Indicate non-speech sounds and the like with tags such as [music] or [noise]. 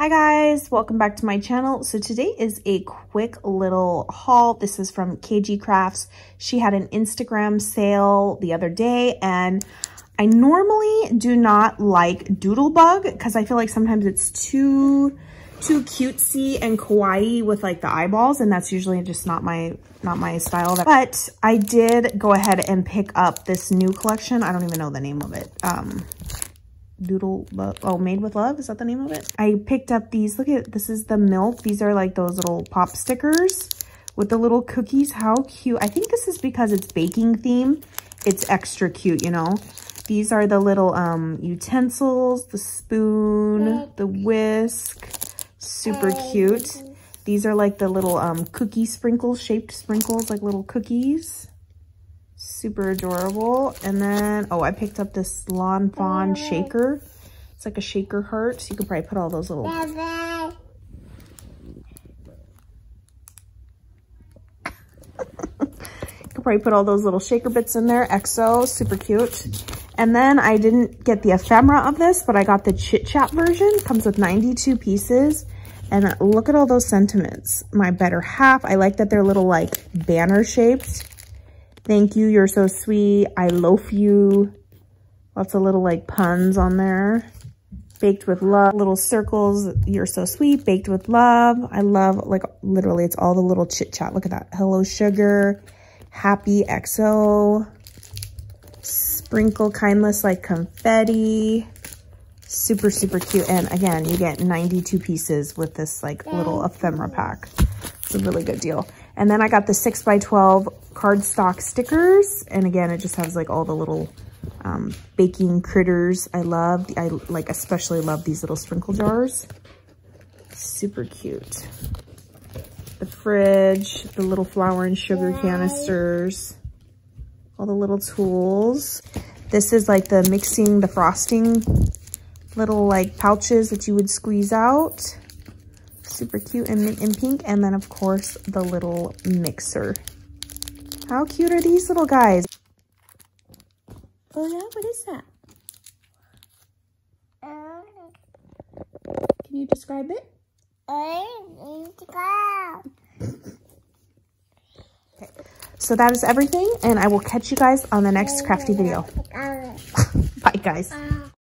Hi guys, welcome back to my channel. So today is a quick little haul. This is from KG Crafts. She had an Instagram sale the other day and I normally do not like Doodlebug because I feel like sometimes it's too too cutesy and kawaii with like the eyeballs and that's usually just not my not my style but i did go ahead and pick up this new collection i don't even know the name of it um doodle oh made with love is that the name of it? I picked up these look at this is the milk. These are like those little pop stickers with the little cookies. How cute. I think this is because it's baking theme. It's extra cute you know? These are the little um utensils the spoon the whisk super cute. these are like the little um cookie sprinkles shaped sprinkles like little cookies super adorable. And then, oh, I picked up this Lawn Fawn shaker. It's like a shaker heart. So you could probably put all those little... you [laughs] could probably put all those little shaker bits in there. EXO, super cute. And then I didn't get the ephemera of this, but I got the Chit Chat version. Comes with 92 pieces. And look at all those sentiments. My better half. I like that they're little like banner shaped. Thank you, you're so sweet. I loaf you. Lots of little like puns on there. Baked with love, little circles. You're so sweet, baked with love. I love, like literally it's all the little chit chat. Look at that. Hello sugar, happy EXO, sprinkle kindness like confetti. Super, super cute. And again, you get 92 pieces with this like little ephemera pack. It's a really good deal. And then I got the 6 by 12 cardstock stickers. And again, it just has like all the little um, baking critters I love. I like especially love these little sprinkle jars. Super cute. The fridge, the little flour and sugar canisters, all the little tools. This is like the mixing the frosting little like pouches that you would squeeze out super cute and mint and pink. And then of course the little mixer. How cute are these little guys? Oh yeah, what is that? Can you describe it? Okay. So that is everything, and I will catch you guys on the next crafty video. [laughs] Bye, guys.